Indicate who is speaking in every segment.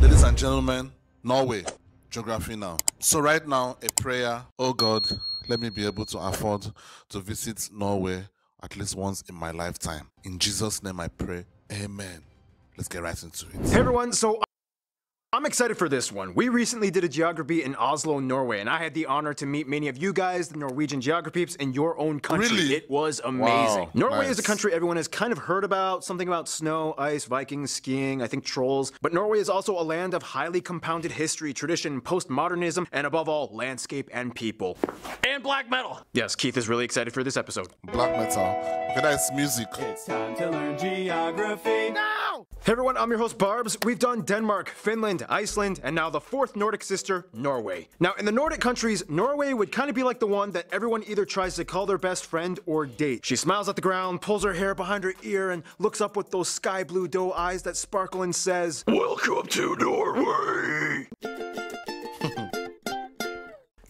Speaker 1: Ladies and gentlemen, Norway, geography now. So right now, a prayer, oh God, let me be able to afford to visit Norway at least once in my lifetime. In Jesus' name I pray. Amen. Let's get right into it.
Speaker 2: Hey everyone, so I'm excited for this one. We recently did a geography in Oslo, Norway, and I had the honor to meet many of you guys, the Norwegian geographies, in your own country.
Speaker 1: Really?
Speaker 2: It was amazing.
Speaker 1: Wow,
Speaker 2: Norway is a country everyone has kind of heard about, something about snow, ice, Vikings, skiing, I think trolls. But Norway is also a land of highly compounded history, tradition, postmodernism, and above all, landscape and people.
Speaker 3: And black metal.
Speaker 2: Yes, Keith is really excited for this episode.
Speaker 1: Black metal. Okay, that's music.
Speaker 4: It's time to learn geography.
Speaker 2: Hey everyone, I'm your host Barbs. We've done Denmark, Finland, Iceland, and now the fourth Nordic sister, Norway. Now, in the Nordic countries, Norway would kind of be like the one that everyone either tries to call their best friend or date. She smiles at the ground, pulls her hair behind her ear, and looks up with those sky blue doe eyes that sparkle and says,
Speaker 3: Welcome to Norway.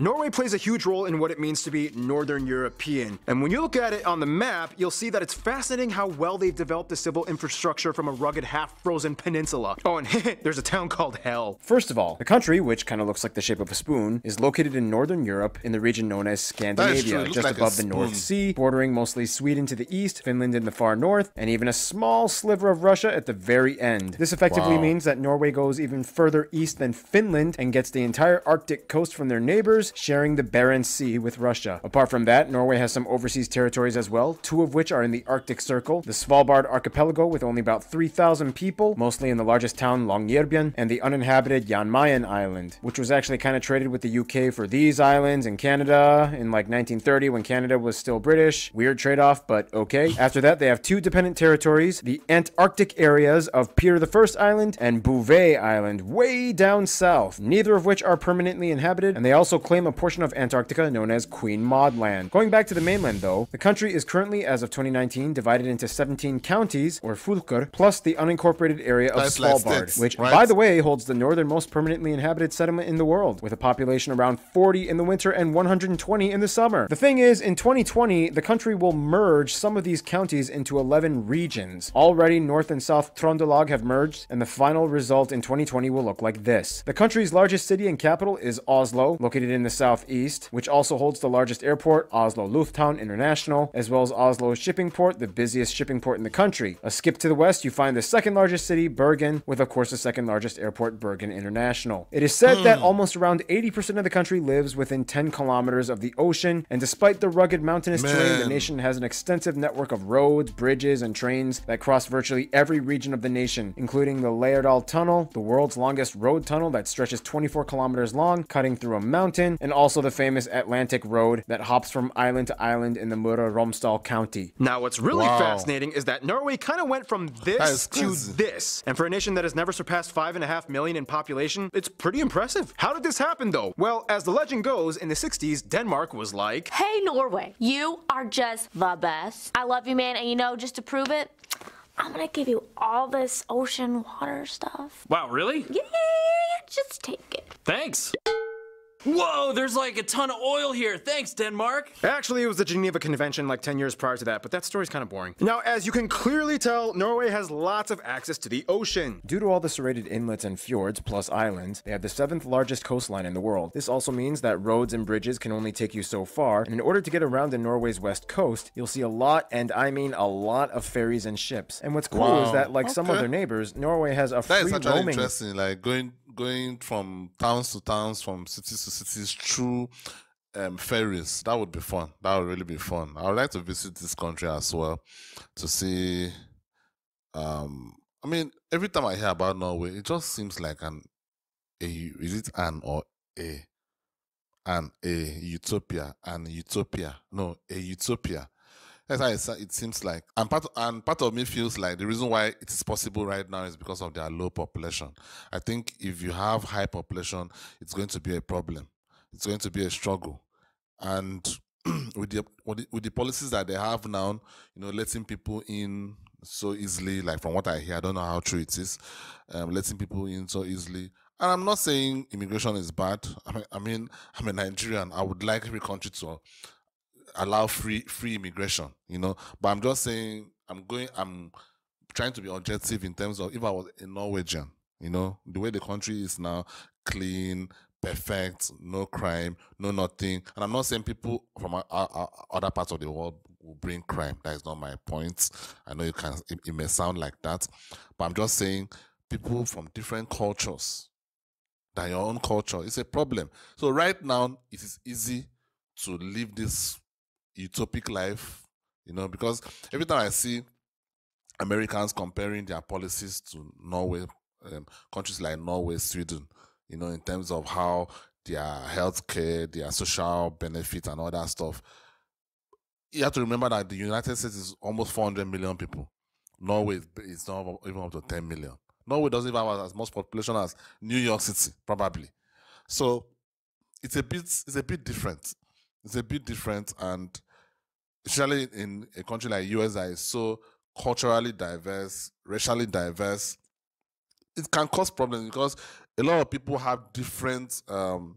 Speaker 2: Norway plays a huge role in what it means to be Northern European. And when you look at it on the map, you'll see that it's fascinating how well they've developed the civil infrastructure from a rugged half-frozen peninsula. Oh, and there's a town called Hell. First of all, the country, which kind of looks like the shape of a spoon, is located in Northern Europe in the region known as Scandinavia, just
Speaker 1: like
Speaker 2: above the North. Sea, bordering mostly Sweden to the east, Finland in the far north, and even a small sliver of Russia at the very end. This effectively
Speaker 1: Wow.
Speaker 2: means that Norway goes even further east than Finland and gets the entire Arctic coast from their neighbors, sharing the Barents Sea with Russia. Apart from that, Norway has some overseas territories as well, two of which are in the Arctic Circle, the Svalbard archipelago with only about 3,000 people, mostly in the largest town Longyearbyen, and the uninhabited Jan Mayen Island, which was actually kind of traded with the UK for these islands in Canada in like 1930 when Canada was still British. Weird trade-off, but okay. After that, they have two dependent territories, the Antarctic areas of Peter I Island and Bouvet Island, way down south, neither of which are permanently inhabited, and they also claim a portion of Antarctica known as Queen Maud Land. Going back to the mainland though, the country is currently, as of 2019, divided into 17 counties, or fylker, plus the unincorporated area of
Speaker 1: That's
Speaker 2: Svalbard, which,
Speaker 1: right?
Speaker 2: by the way, holds the northernmost permanently inhabited settlement in the world, with a population around 40 in the winter and 120 in the summer. The thing is, in 2020, the country will merge some of these counties into 11 regions. Already, North and South Trondelag have merged, and the final result in 2020 will look like this. The country's largest city and capital is Oslo, located in the southeast, which also holds the largest airport, Oslo Lufthavn International, as well as Oslo's shipping port, the busiest shipping port in the country. A skip to the west, you find the second largest city, Bergen, with of course the second largest airport, Bergen International. It is said that hmm. almost around 80% of the country lives within 10 kilometers of the ocean, and despite the rugged mountainous terrain, the nation has an extensive network of roads, bridges, and trains that cross virtually every region of the nation, including the Lærdal Tunnel, the world's longest road tunnel that stretches 24 kilometers long, cutting through a mountain, and also the famous Atlantic Road that hops from island to island in the Møre og Romsdal County. Now, what's really
Speaker 1: Wow.
Speaker 2: fascinating is that Norway kind of went from this to this, and for a nation that has never surpassed five and a half million in population, it's pretty impressive. How did this happen, though? Well, as the legend goes, in the 60s, Denmark was like,
Speaker 5: Hey, Norway, you are just the best. I love you, man, and you know, just to prove it, I'm gonna give you all this ocean water stuff.
Speaker 3: Wow, really?
Speaker 5: Yeah, yeah, yeah, yeah, just take it.
Speaker 3: Thanks. Whoa, there's like a ton of oil here. Thanks, Denmark.
Speaker 2: Actually, it was the Geneva Convention like 10 years prior to that, but that story's kind of boring. Now, as you can clearly tell, Norway has lots of access to the ocean. Due to all the serrated inlets and fjords, plus islands, they have the seventh largest coastline in the world. This also means that roads and bridges can only take you so far, and in order to get around in Norway's west coast, you'll see a lot, and I mean a lot of ferries and ships. And what's cool is that, like some of their neighbors, Norway has a
Speaker 1: That is
Speaker 2: free
Speaker 1: actually
Speaker 2: roaming
Speaker 1: interesting. Like going going from towns to towns, from cities to cities through um, ferries. That would be fun. That would really be fun. I would like to visit this country as well to see. Um, I mean, every time I hear about Norway, it just seems like an a is it an or a an a utopia an utopia no a utopia. That's how it, seems like. And part and part of me feels like the reason why it is possible right now is because of their low population. I think if you have high population, it's going to be a problem. It's going to be a struggle. And with the with the, with the policies that they have now, you know, letting people in so easily, like from what I hear, I don't know how true it is, um, letting people in so easily. And I'm not saying immigration is bad. I mean, I mean, I'm a Nigerian. I would like every country to allow free free immigration, you know. But I'm just saying I'm going I'm trying to be objective in terms of if I was a Norwegian You know, the way the country is now clean, perfect, no crime, no nothing. And I'm not saying people from o- o- o- other parts of the world will bring crime. That is not my point. I know you can. It, it may sound like that, but I'm just saying people from different cultures than your own culture. It's a problem. So right now, it is easy to leave this utopic life, you know, because every time I see Americans comparing their policies to Norway, um, countries like Norway, Sweden, you know, in terms of how their healthcare, their social benefits, and all that stuff. You have to remember that the United States is almost 400 million people. Norway is- is not even up to 10 million. Norway doesn't even have as much population as New York City, probably. So it's a bit it's a bit different. It's a bit different, and especially in a country like US that is so culturally diverse, racially diverse, it can cause problems because a lot of people have different um,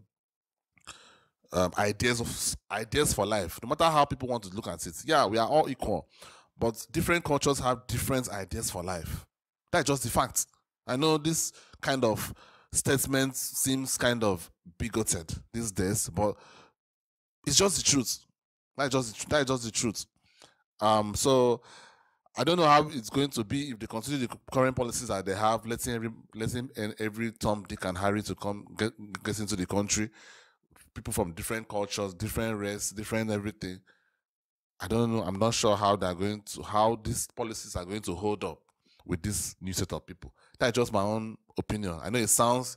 Speaker 1: um, ideas of ideas for life. No matter how people want to look at it, yeah, we are all equal, but different cultures have different ideas for life. That's just the fact. I know this kind of statement seems kind of bigoted these days, but it's just the truth. That's just that's just the truth. Um, so I don't know how it's going to be if they continue the current policies that they have, letting every letting e- every Tom, Dick, and Harry to come get get into the country. People from different cultures, different race, different everything. I don't know. I'm not sure how they're going to how these policies are going to hold up with this new set of people. That's just my own opinion. I know it sounds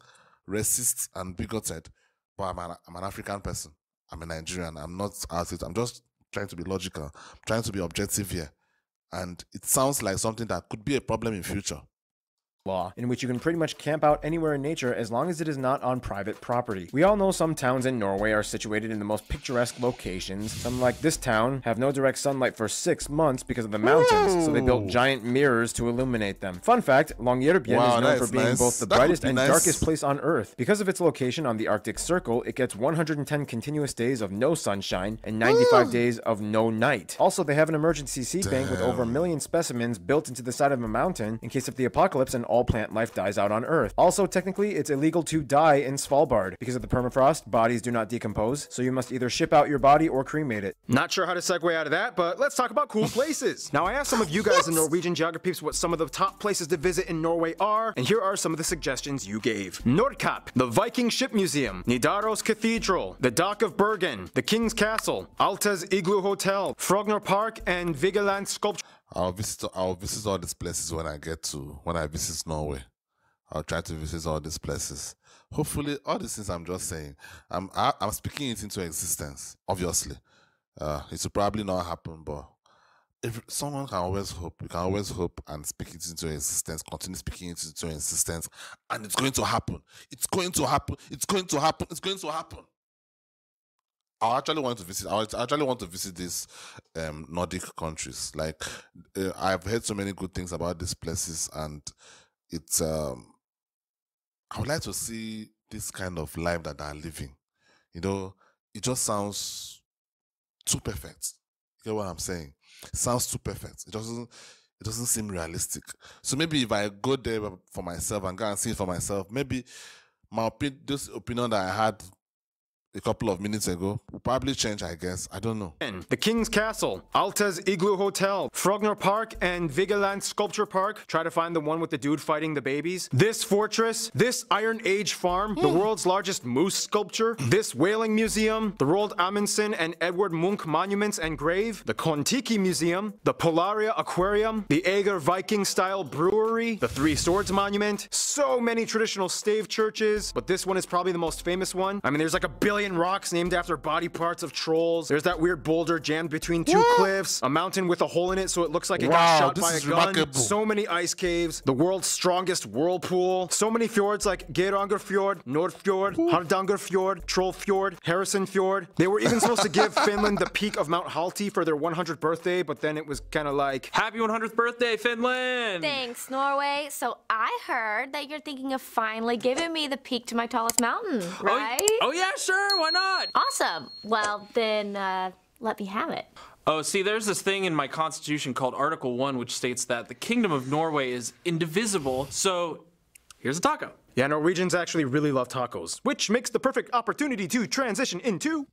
Speaker 1: racist and bigoted, but I'm an, I'm an African person. I'm a Nigerian. I'm not as it. I'm just trying to be logical. I'm trying to be objective here, and it sounds like something that could be a problem in future.
Speaker 2: Law, in which you can pretty much camp out anywhere in nature as long as it is not on private property. We all know some towns in Norway are situated in the most picturesque locations. Some, like this town, have no direct sunlight for six months because of the mountains, so they built giant mirrors to illuminate them. Fun fact Longyearbyen
Speaker 1: Wow,
Speaker 2: is known for being
Speaker 1: nice.
Speaker 2: both the
Speaker 1: That
Speaker 2: brightest
Speaker 1: be
Speaker 2: and
Speaker 1: nice.
Speaker 2: darkest place on Earth. Because of its location on the Arctic Circle, it gets 110 continuous days of no sunshine and 95 days of no night. Also, they have an emergency seed bank with over a million specimens built into the side of a mountain in case of the apocalypse and all plant life dies out on Earth. Also, technically, it's illegal to die in Svalbard. Because of the permafrost, bodies do not decompose, so you must either ship out your body or cremate it. Not sure how to segue out of that, but let's talk about cool places. now, I asked some of you guys in Norwegian geographies what some of the top places to visit in Norway are, and here are some of the suggestions you gave. Nordkapp, the Viking Ship Museum, Nidaros Cathedral, the Dock of Bergen, the King's Castle, Alta's Igloo Hotel, Frogner Park, and Vigeland Sculpture.
Speaker 1: I'll visit I'll visit all these places when I get to when I visit Norway. I'll try to visit all these places. Hopefully, all these things I'm just saying, I'm I, I'm speaking it into existence. Obviously, uh, it will probably not happen, but if someone can always hope, you can always hope and speak it into existence. Continue speaking it into existence, and it's going to happen. It's going to happen. It's going to happen. It's going to happen. I actually want to visit. I actually want to visit these um, Nordic countries. Like uh, I've heard so many good things about these places, and it's. Um, I would like to see this kind of life that they're living. You know, it just sounds too perfect. You get what I'm saying? It sounds too perfect. It doesn't. It doesn't seem realistic. So maybe if I go there for myself and go and see it for myself, maybe my opinion, this opinion that I had a couple of minutes ago will probably change. I guess I don't know.
Speaker 2: The King's Castle, Alta's Igloo Hotel, Frogner Park, and Vigeland Sculpture Park. Try to find the one with the dude fighting the babies. This fortress, this Iron Age farm, the hmm. world's largest moose sculpture, this whaling museum, the Roald Amundsen and Edvard Munch monuments and grave, the Kon-Tiki Museum, the Polaria Aquarium, the Ægir Viking style brewery, the Three Swords Monument, so many traditional stave churches, but this one is probably the most famous one. I mean, there's like a billion rocks named after body parts of trolls. There's that weird boulder jammed between two cliffs, a mountain with a hole in it so it looks like it
Speaker 1: Wow,
Speaker 2: got shot
Speaker 1: this
Speaker 2: by a gun.
Speaker 1: remarkable.
Speaker 2: So many ice caves, the world's strongest whirlpool, so many fjords like Geirangerfjord, Nordfjord, Hardangerfjord, Trollfjord, Harrison Fjord. They were even supposed to give Finland the peak of Mount Halti for their 100th birthday, but then it was kind of like,
Speaker 3: Happy 100th birthday, Finland!
Speaker 5: Thanks, Norway. So I heard that you're thinking of finally giving me the peak to my tallest mountain,
Speaker 3: Oh,
Speaker 5: right?
Speaker 3: Oh, yeah, sure, why not?
Speaker 5: Awesome. Well, then uh, let me have it.
Speaker 3: Oh, see, there's this thing in my constitution called Article 1, which states that the Kingdom of Norway is indivisible. So Here's a taco.
Speaker 2: Yeah, Norwegians actually really love tacos, which makes the perfect opportunity to transition into.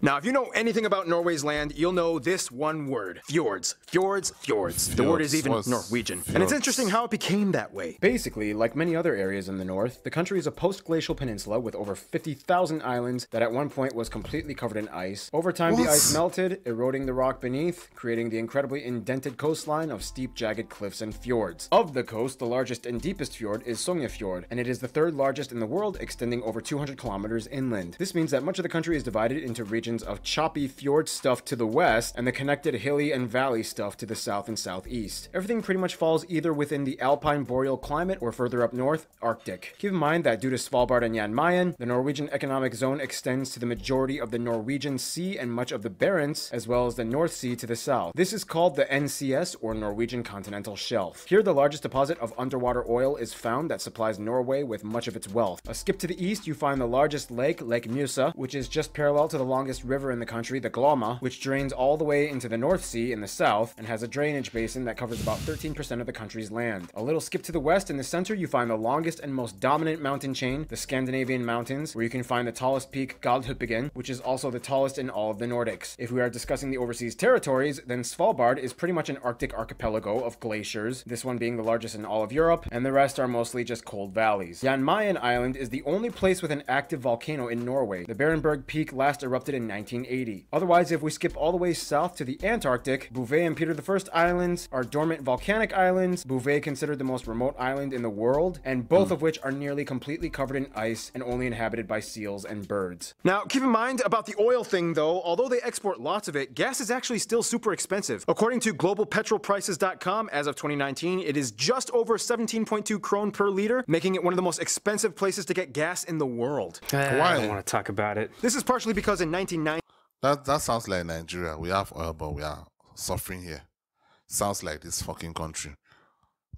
Speaker 2: Now, if you know anything about Norway's land, you'll know this one word fjords. Fjords, fjords. The word is even Norwegian. And it's interesting how it became that way. Basically, like many other areas in the north, the country is a post glacial peninsula with over 50,000 islands that at one point was completely covered in ice. Over time, the ice melted, eroding the rock beneath, creating the incredibly indented coastline of steep, jagged cliffs and fjords. Of the coast, the largest and deepest fjord is Sognefjord, and it is the third largest in the world, extending over 200 kilometers inland. This means that much of the country is divided into regions of choppy fjord stuff to the west and the connected hilly and valley stuff to the south and southeast. Everything pretty much falls either within the alpine boreal climate or further up north, Arctic. Keep in mind that due to Svalbard and Jan Mayen, the Norwegian economic zone extends to the majority of the Norwegian Sea and much of the Barents, as well as the North Sea to the south. This is called the NCS or Norwegian Continental Shelf. Here, the largest deposit of underwater oil is found that supplies Norway with much of its wealth. A skip to the east, you find the largest lake, Lake Mjøsa, which is just parallel to the longest river in the country, the Glomma, which drains all the way into the North Sea in the south and has a drainage basin that covers about 13% of the country's land. A little skip to the west, in the center, you find the longest and most dominant mountain chain, the Scandinavian Mountains, where you can find the tallest peak, Galdhøpiggen, which is also the tallest in all of the Nordics. If we are discussing the overseas territories, then Svalbard is pretty much an Arctic archipelago of glaciers, this one being the largest in all of Europe, and the rest are mostly just cold valleys. Jan Mayen Island is the only place with an active volcano in Norway. The Beerenberg Peak last erupted in 1980. Otherwise, if we skip all the way south to the Antarctic, Bouvet and Peter I Islands are dormant volcanic islands, Bouvet considered the most remote island in the world, and both of which are nearly completely covered in ice and only inhabited by seals and birds. Now, keep in mind about the oil thing though, although they export lots of it, gas is actually still super expensive. According to globalpetrolprices.com, as of 2019, it is just over 17.2 krone per liter, making it one of the most expensive places to get gas in the world.
Speaker 3: Eh, I
Speaker 1: Why?
Speaker 3: don't want to talk about it.
Speaker 2: This is partially because in 1990,
Speaker 1: That that sounds like Nigeria. We have oil, but we are suffering here. Sounds like this fucking country.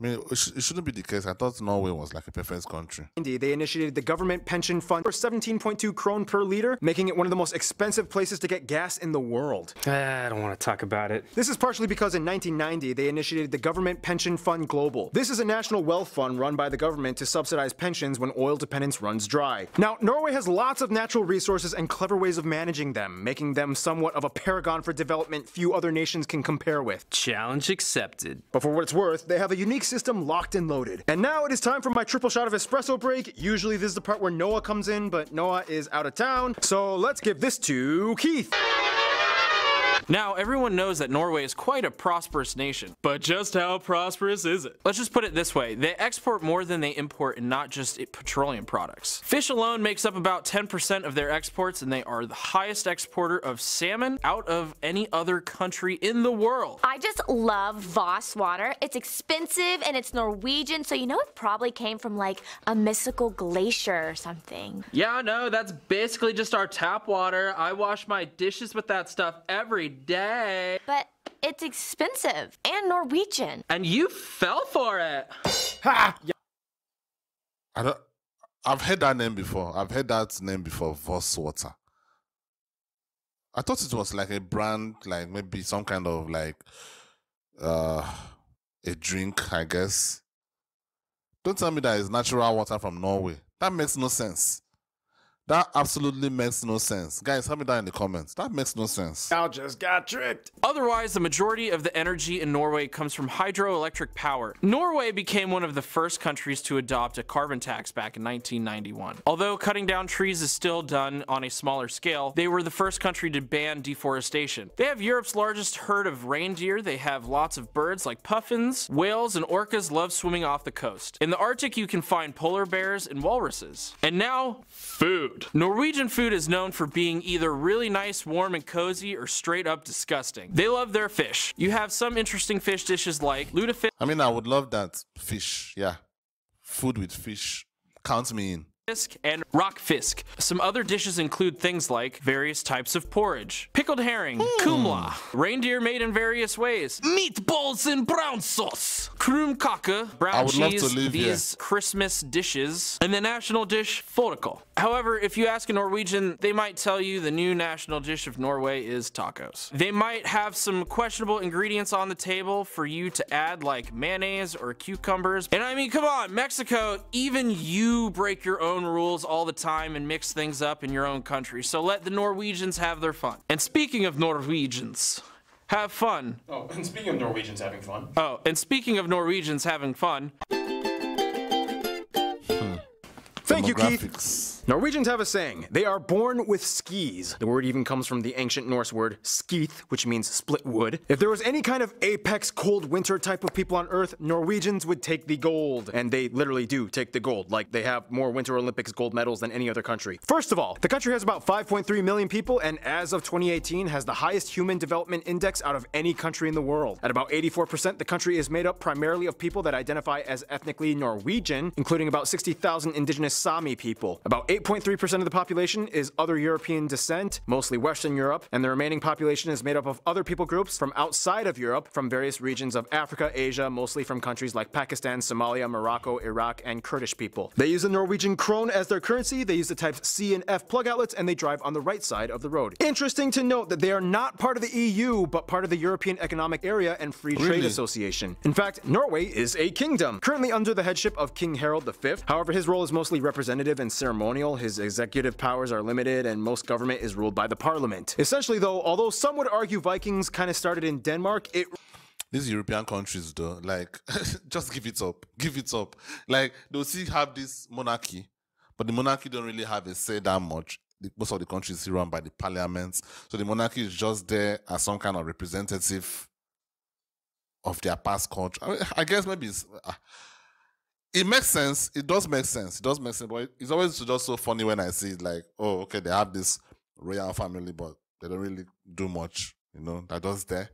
Speaker 1: I mean, it, sh- it shouldn't be the case. I thought Norway was like a perfect country.
Speaker 2: Indeed, they initiated the government pension fund for 17.2 krone per liter, making it one of the most expensive places to get gas in the world.
Speaker 3: Ah, I don't want to talk about it.
Speaker 2: This is partially because in 1990 they initiated the Government Pension Fund Global. This is a national wealth fund run by the government to subsidize pensions when oil dependence runs dry. Now, Norway has lots of natural resources and clever ways of managing them, making them somewhat of a paragon for development few other nations can compare with.
Speaker 3: Challenge accepted.
Speaker 2: But for what it's worth, they have a unique system locked and loaded. And now it is time for my triple shot of espresso break. Usually this is the part where Noah comes in, but Noah is out of town. So let's give this to Keith.
Speaker 3: Now, everyone knows that Norway is quite a prosperous nation. But just how prosperous is it? Let's just put it this way. They export more than they import and not just petroleum products. Fish alone makes up about 10% of their exports and they are the highest exporter of salmon out of any other country in the world.
Speaker 5: I just love Voss water. It's expensive and it's Norwegian, so you know it probably came from like a mystical glacier or something.
Speaker 3: Yeah, no, that's basically just our tap water. I wash my dishes with that stuff every day.
Speaker 5: But it's expensive and Norwegian.
Speaker 3: And you fell for it.
Speaker 2: Ha!
Speaker 1: I don't. I've heard that name before. I've heard that name before. Voss Water. I thought it was like a brand, like maybe some kind of like uh a drink, I guess. Don't tell me that it's natural water from Norway. That makes no sense. That absolutely makes no sense. Guys, tell me that in the comments. That makes no sense.
Speaker 2: Al just got tricked.
Speaker 3: Otherwise, the majority of the energy in Norway comes from hydroelectric power. Norway became one of the first countries to adopt a carbon tax back in 1991. Although cutting down trees is still done on a smaller scale, they were the first country to ban deforestation. They have Europe's largest herd of reindeer, they have lots of birds like puffins, whales, and orcas love swimming off the coast. In the Arctic, you can find polar bears and walruses. And now, food. Norwegian food is known for being either really nice, warm, and cozy, or straight up disgusting. They love their fish. You have some interesting fish dishes like lutefisk
Speaker 1: I mean, I would love that fish. Yeah. Food with fish. Count me in.
Speaker 3: Fisk and rakfisk. Some other dishes include things like various types of porridge, pickled herring, hmm. kumla, reindeer made in various ways, meatballs in brown sauce, krumkake, brown
Speaker 1: I would love to
Speaker 3: cheese,
Speaker 1: live here.
Speaker 3: these Christmas dishes, and the national dish, fårikål. However, if you ask a Norwegian, they might tell you the new national dish of Norway is tacos. They might have some questionable ingredients on the table for you to add, like mayonnaise or cucumbers. And I mean, come on, Mexico, even you break your own rules all the time and mix things up in your own country. So let the Norwegians have their fun. And speaking of Norwegians, have fun.
Speaker 2: Oh, and speaking of Norwegians having fun.
Speaker 3: Oh, and speaking of Norwegians having fun, hmm.
Speaker 2: Thank you, Keith. Norwegians have a saying, they are born with skis. The word even comes from the ancient Norse word skeith, which means split wood. If there was any kind of apex cold winter type of people on Earth, Norwegians would take the gold. And they literally do take the gold, like they have more Winter Olympics gold medals than any other country. First of all, the country has about 5.3 million people, and as of 2018, has the highest human development index out of any country in the world. At about 84%, the country is made up primarily of people that identify as ethnically Norwegian, including about 60,000 indigenous Sami people. About 8.3% of the population is other European descent, mostly Western Europe, and the remaining population is made up of other people groups from outside of Europe, from various regions of Africa, Asia, mostly from countries like Pakistan, Somalia, Morocco, Iraq, and Kurdish people. They use the Norwegian krone as their currency, they use the types C and F plug outlets, and they drive on the right side of the road. Interesting to note that they are not part of the EU, but part of the European Economic Area and Free Trade Association. In fact, Norway is a kingdom, currently under the headship of King Harald V. However, his role is mostly representative and ceremonial. His executive powers are limited, and most government is ruled by the parliament. Essentially, though, although some would argue Vikings kind of started in Denmark, it
Speaker 1: These European countries, though, like, just give it up. Give it up. Like, they'll still have this monarchy, but the monarchy don't really have a say that much. Most of the countries run by the parliaments. So the monarchy is just there as some kind of representative of their past culture. I, mean, I guess maybe it's. Uh, it makes sense. It does make sense. It does make sense. But it's always just so funny when I see it like, oh, okay, they have this royal family, but they don't really do much. You know, they're just there.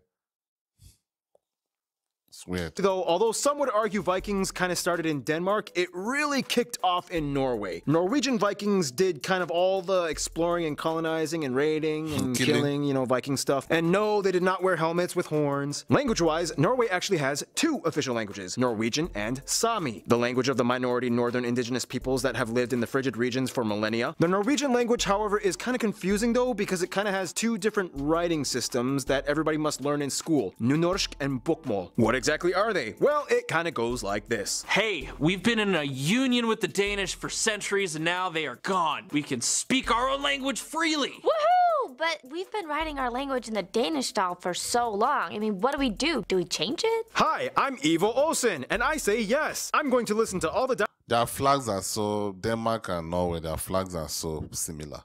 Speaker 1: Weird.
Speaker 2: Though, although some would argue Vikings kind of started in Denmark, it really kicked off in Norway. Norwegian Vikings did kind of all the exploring and colonizing and raiding and
Speaker 1: Killing.
Speaker 2: killing, you know, Viking stuff. And no, they did not wear helmets with horns. Language wise, Norway actually has two official languages Norwegian and Sami, the language of the minority northern indigenous peoples that have lived in the frigid regions for millennia. The Norwegian language, however, is kind of confusing though because it kind of has two different writing systems that everybody must learn in school Nynorsk and Bokmål. What exactly are they? Well, it kind of goes like this.
Speaker 3: Hey, we've been in a union with the Danish for centuries and now they are gone. We can speak our own language freely.
Speaker 5: Woohoo! But we've been writing our language in the Danish style for so long. I mean, what do we do? Do we change it?
Speaker 2: Hi, I'm Ivar Aasen, and I say yes. I'm going to listen to all the di-
Speaker 1: Their flags are so Denmark and Norway. Their flags are so similar.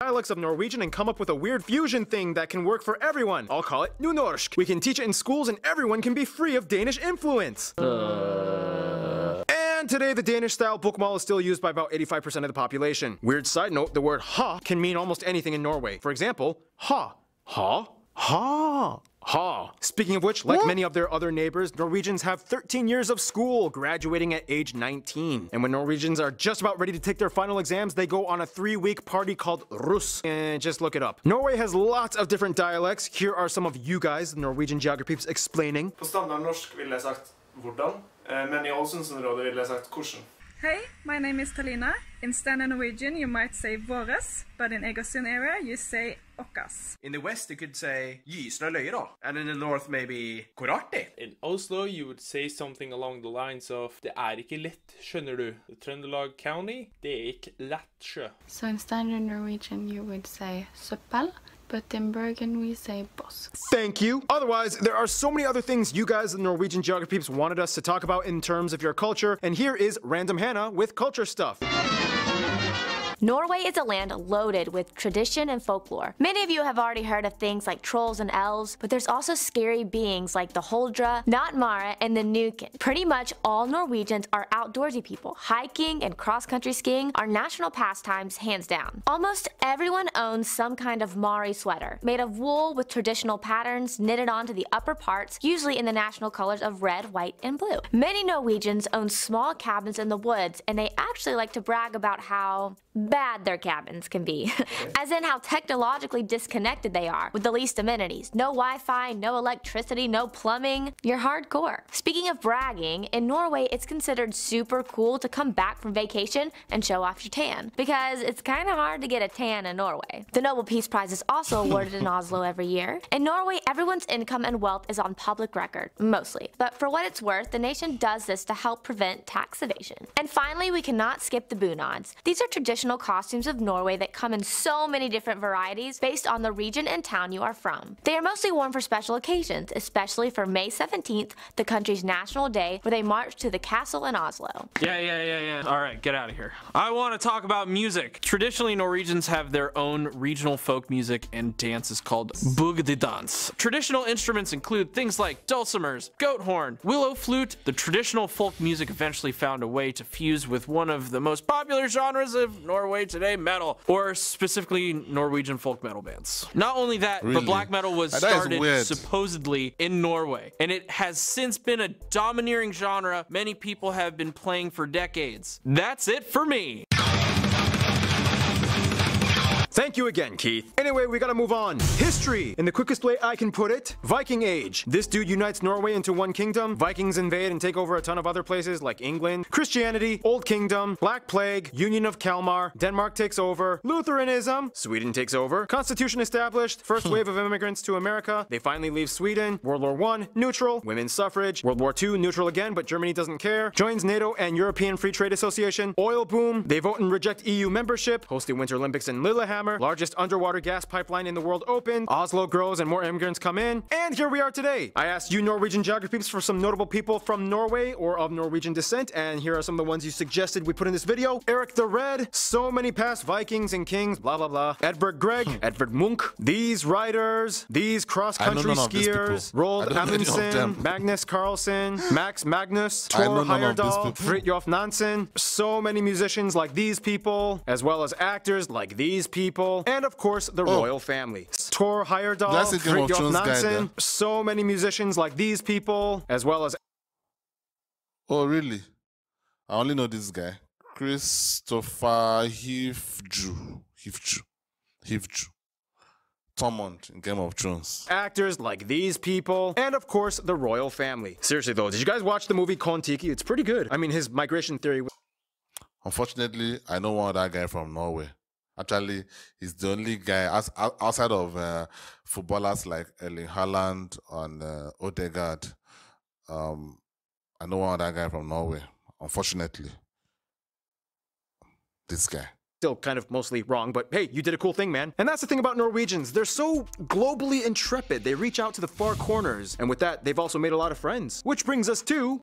Speaker 2: Dialects of Norwegian and come up with a weird fusion thing that can work for everyone. I'll call it Nynorsk. We can teach it in schools, and everyone can be free of Danish influence. And today, the Danish style bokmål is still used by about 85% of the population. Weird side note the word ha can mean almost anything in Norway. For example, ha. Ha? Ha. Ha. Speaking of which, like many of their other neighbors, Norwegians have 13 years of school, graduating at age 19. And when Norwegians are just about ready to take their final exams, they go on a three week party called Russ. And just look it up. Norway has lots of different dialects. Here are some of you guys, the Norwegian geography peeps, explaining.
Speaker 6: På standardnorsk ville jeg sagt hvordan, eh, men i Ålesundsområdet ville jeg sagt hvordan.
Speaker 7: Hey, my name is Talina. In standard Norwegian, you might say våres, but in Egersund area, you say okkas.
Speaker 8: In the west, you could say Gysna løyra. And in the north, maybe korarti.
Speaker 9: In Oslo, you would say something along the lines of Det er ikke lett, skjønner du. Trøndelag County, det er ikke lett sjø.
Speaker 10: So in standard Norwegian, you would say søppel, but in Bergen, we say boss.
Speaker 2: Thank you. Otherwise, there are so many other things you guys, the Norwegian geography peeps, wanted us to talk about in terms of your culture. And here is Random Hannah with culture stuff.
Speaker 5: Norway is a land loaded with tradition and folklore. Many of you have already heard of things like trolls and elves, but there's also scary beings like the Huldra, Nattmara, and the Nøkken. Pretty much all Norwegians are outdoorsy people. Hiking and cross-country skiing are national pastimes hands down. Almost everyone owns some kind of Mari sweater, made of wool with traditional patterns knitted onto the upper parts, usually in the national colors of red, white, and blue. Many Norwegians own small cabins in the woods, and they actually like to brag about how bad their cabins can be. As in how technologically disconnected they are, with the least amenities. No Wi-Fi, no electricity, no plumbing. You're hardcore. Speaking of bragging, in Norway it's considered super cool to come back from vacation and show off your tan, because it's kinda hard to get a tan in Norway. The Nobel Peace Prize is also awarded in Oslo every year. In Norway, everyone's income and wealth is on public record, mostly. But for what it's worth, the nation does this to help prevent tax evasion. And finally, we cannot skip the bunads. These are traditional costumes of Norway that come in so many different varieties based on the region and town you are from. They are mostly worn for special occasions, especially for May 17th, the country's national day, where they march to the castle in Oslo.
Speaker 3: Yeah, yeah, yeah, yeah. All right, get out of here. I want to talk about music. Traditionally, Norwegians have their own regional folk music and dances called bygdedans. Traditional instruments include things like dulcimers, goat horn, willow flute. The traditional folk music eventually found a way to fuse with one of the most popular genres of Norway today, metal, or specifically Norwegian folk metal bands. Not only that, but black metal was
Speaker 1: That
Speaker 3: started supposedly in Norway, and it has since been a domineering genre many people have been playing for decades. That's it for me.
Speaker 2: Thank you again, Keith. Anyway, we gotta move on. History! In the quickest way I can put it, Viking Age. This dude unites Norway into one kingdom. Vikings invade and take over a ton of other places like England. Christianity, Old Kingdom, Black Plague, Union of Kalmar, Denmark takes over, Lutheranism, Sweden takes over, Constitution established, first hmm. wave of immigrants to America. They finally leave Sweden. World War One, neutral. Women's suffrage. World War Two, neutral again, but Germany doesn't care. Joins NATO and European Free Trade Association. Oil boom. They vote and reject EU membership. Host the Winter Olympics in Lillehammer. Largest underwater gas pipeline in the world opened. Oslo grows and more immigrants come in. And here we are today. I asked you Norwegian geography peeps for some notable people from Norway or of Norwegian descent, and here are some of the ones you suggested we put in this video. Eric the Red, so many past Vikings and kings, blah blah blah. Edvard Grieg, Edvard Munch, these riders, these cross-country
Speaker 1: Hmm. none of these
Speaker 2: skiers. Roald
Speaker 1: I don't know any of
Speaker 2: Amundsen. Magnus Carlsen, Max Magnus,
Speaker 1: Thor
Speaker 2: Heyerdahl. Fridtjof Nansen, so many musicians like these people, as well as actors like these people, and of course the
Speaker 1: Oh.
Speaker 2: royal family. Thor Heyerdahl, Fridtjof Nansen, so many musicians like these people, as well as
Speaker 1: Oh, really? I only know this guy. Kristofer Hivju. Hivju. Hivju. Tormund in Game of Thrones.
Speaker 2: actors like these people, and of course the royal family. Seriously though, did you guys watch the movie Kon-Tiki? It's pretty good. I mean, his migration theory
Speaker 1: Unfortunately, I know one other guy from Norway. Actually, he's the only guy out- outside of uh, footballers like Erling Haaland and uh, Odegaard. Um, I know one other guy from Norway. Unfortunately, this guy.
Speaker 2: still kind of mostly wrong, but hey, you did a cool thing, man. And that's the thing about Norwegians. They're so globally intrepid. They reach out to the far corners. And with that, they've also made a lot of friends. Which brings us to.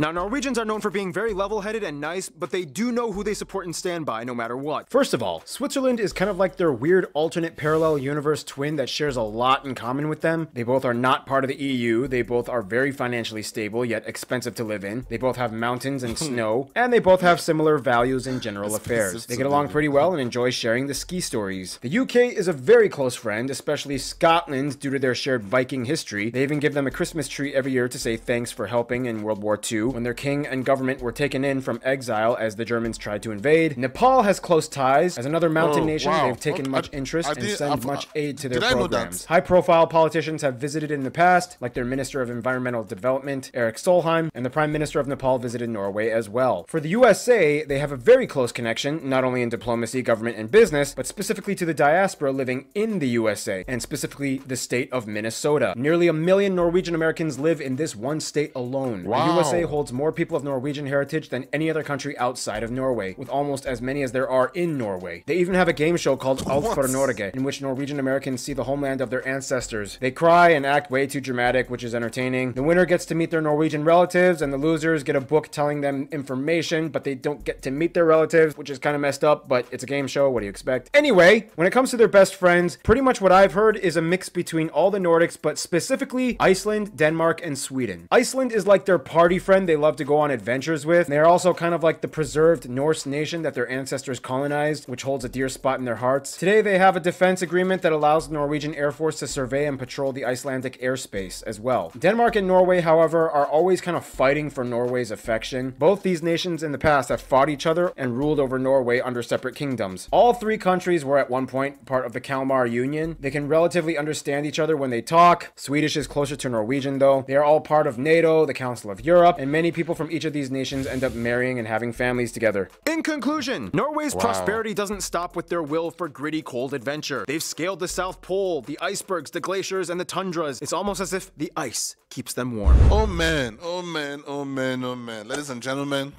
Speaker 2: Now, Norwegians are known for being very level headed and nice, but they do know who they support and stand by no matter what. First of all, Switzerland is kind of like their weird alternate parallel universe twin that shares a lot in common with them. They both are not part of the EU, they both are very financially stable yet expensive to live in, they both have mountains and snow, and they both have similar values in general affairs. They get along pretty well and enjoy sharing the ski stories. The UK is a very close friend, especially Scotland due to their shared Viking history. They even give them a Christmas tree every year to say thanks for helping in World War II when their king and government were taken in from exile as the Germans tried to invade. Nepal has close ties. As another mountain
Speaker 1: Oh,
Speaker 2: nation,
Speaker 1: wow.
Speaker 2: they've taken
Speaker 1: Okay,
Speaker 2: much
Speaker 1: I-
Speaker 2: interest
Speaker 1: I
Speaker 2: and
Speaker 1: did-
Speaker 2: send
Speaker 1: I've-
Speaker 2: much aid to their
Speaker 1: did I know that?
Speaker 2: programs. High profile politicians have visited in the past, like their Minister of Environmental Development, Erik Solheim, and the Prime Minister of Nepal visited Norway as well. For the USA, they have a very close connection, not only in diplomacy, government, and business, but specifically to the diaspora living in the USA, and specifically the state of Minnesota. Nearly a million Norwegian Americans live in this one state alone. The
Speaker 1: Wow.
Speaker 2: USA holds more people of Norwegian heritage than any other country outside of Norway, with almost as many as there are in Norway. They even have a game show called Alt for Norge, in which Norwegian Americans see the homeland of their ancestors. They cry and act way too dramatic, which is entertaining. The winner gets to meet their Norwegian relatives, and the losers get a book telling them information, but they don't get to meet their relatives, which is kind of messed up, but it's a game show. What do you expect? Anyway, when it comes to their best friends, pretty much what I've heard is a mix between all the Nordics, but specifically Iceland, Denmark, and Sweden. Iceland is like their party friend they love to go on adventures with. They're also kind of like the preserved Norse nation that their ancestors colonized, which holds a dear spot in their hearts. Today, they have a defense agreement that allows the Norwegian Air Force to survey and patrol the Icelandic airspace as well. Denmark and Norway, however, are always kind of fighting for Norway's affection. Both these nations in the past have fought each other and ruled over Norway under separate kingdoms. All three countries were at one point part of the Kalmar Union. They can relatively understand each other when they talk. Swedish is closer to Norwegian though. They are all part of NATO, the Council of Europe, and many people from each of these nations end up marrying and having families together. In conclusion, Norway's
Speaker 1: Wow.
Speaker 2: prosperity doesn't stop with their will for gritty cold adventure. They've scaled the South Pole, the icebergs, the glaciers, and the tundras. It's almost as if the ice keeps them warm.
Speaker 1: Oh man, oh man, oh man, oh man. Ladies and gentlemen,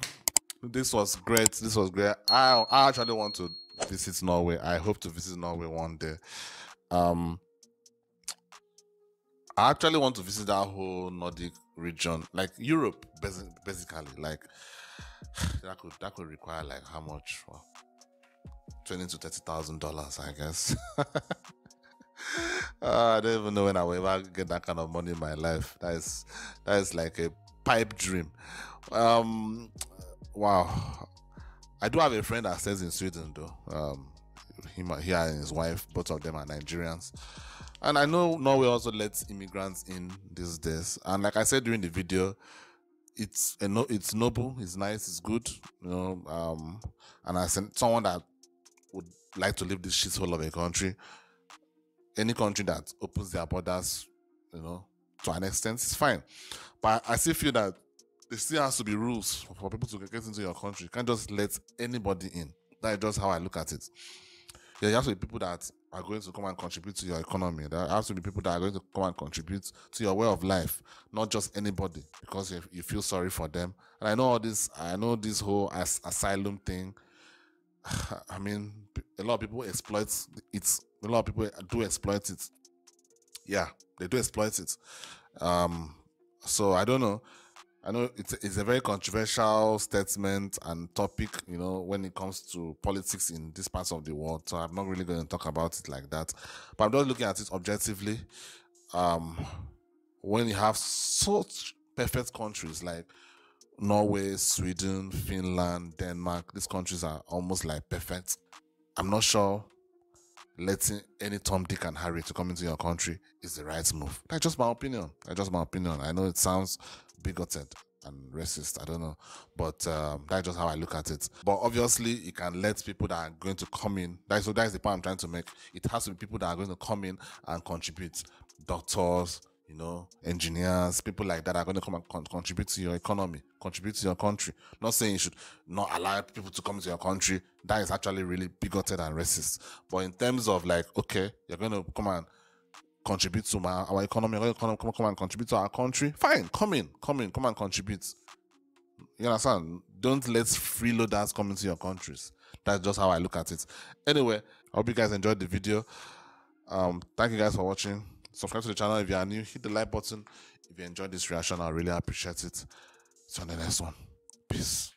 Speaker 1: this was great. This was great. I, I actually want to visit Norway. I hope to visit Norway one day. Um I actually want to visit that whole Nordic region, like Europe, basically. Like that could that could require like how much? Well, twenty to thirty thousand dollars, I guess. Uh, I don't even know when I will ever get that kind of money in my life. That is that is like a pipe dream. Um, wow. I do have a friend that stays in Sweden though. Um, him, he and his wife, both of them are Nigerians. And I know Norway also lets immigrants in these days. And like I said during the video, it's a no, it's noble, it's nice, it's good, you know. Um, and as someone that would like to leave this shithole of a country, any country that opens their borders, you know, to an extent, is fine. But I still feel that there still has to be rules for people to get into your country. You can't just let anybody in. That is just how I look at it. There has to be people that are going to come and contribute to your economy. There has to be people that are going to come and contribute to your way of life, not just anybody, because you, you feel sorry for them. And I know all this. I know this whole as, asylum thing. I mean, a lot of people exploit it. A lot of people do exploit it. Yeah, they do exploit it. Um, so I don't know. I know it's it's a very controversial statement and topic, you know, when it comes to politics in this part of the world. So I'm not really going to talk about it like that. But I'm just looking at it objectively. Um, when you have such perfect countries like Norway, Sweden, Finland, Denmark, these countries are almost like perfect. I'm not sure letting any Tom, Dick, and Harry to come into your country is the right move. That's just my opinion. That's just my opinion. I know it sounds bigoted and racist. I don't know, but um, that's just how I look at it. But obviously, you can let people that are going to come in. That's so that's the point I'm trying to make. It has to be people that are going to come in and contribute. Doctors, you know, engineers, people like that are going to come and con- contribute to your economy, contribute to your country. Not saying you should not allow people to come to your country. That is actually really bigoted and racist. But in terms of like, okay, you're going to come and contribute to my, our economy, you're going to come, come, come and contribute to our country. Fine, come in, come in, come and contribute. You understand? Don't let freeloaders come into your countries. That's just how I look at it. Anyway, I hope you guys enjoyed the video. Um, thank you guys for watching. Subscribe to the channel if you are new. Hit the like button if you enjoyed this reaction. I really appreciate it. See you on the next one. Peace.